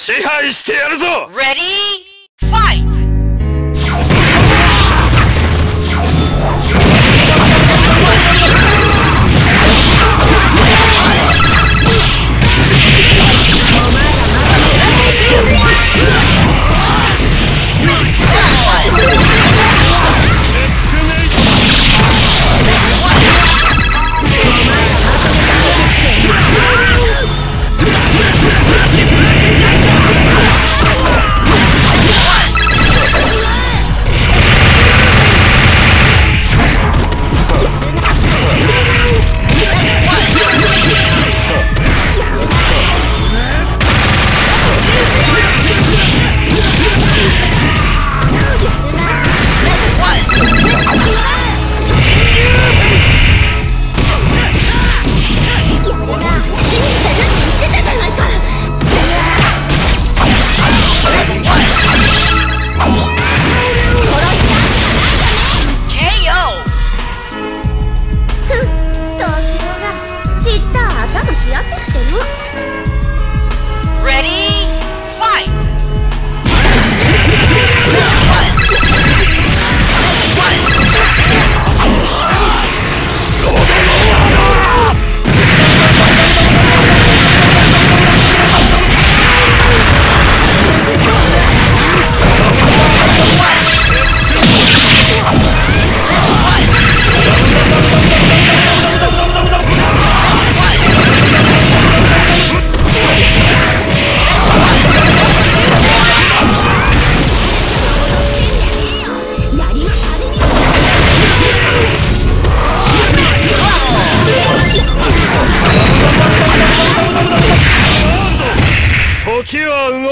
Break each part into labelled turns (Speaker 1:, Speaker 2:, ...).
Speaker 1: 支配してやるぞ
Speaker 2: Ready?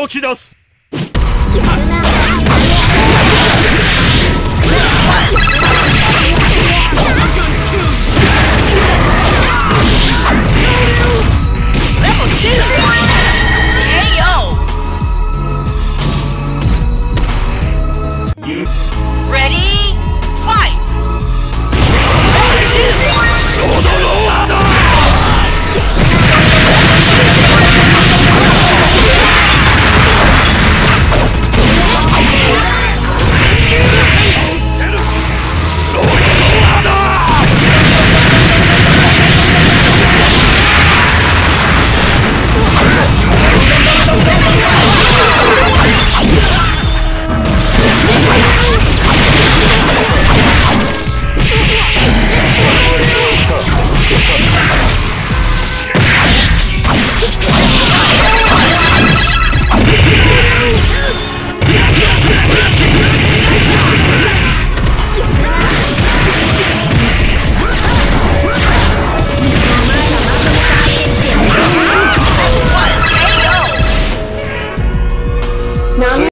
Speaker 1: 持ち出す。